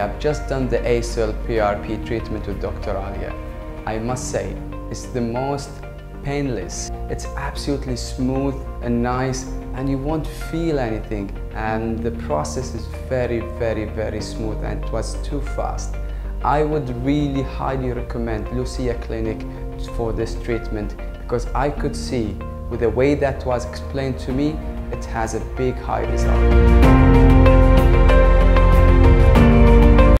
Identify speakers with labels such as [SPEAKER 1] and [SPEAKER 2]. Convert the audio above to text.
[SPEAKER 1] I've just done the ACell PRP treatment with Dr. Alia. I must say, it's the most painless. It's absolutely smooth and nice and you won't feel anything and the process is very very very smooth and it was too fast. I would really highly recommend Lucia Clinic for this treatment because I could see with the way that was explained to me it has a big high result.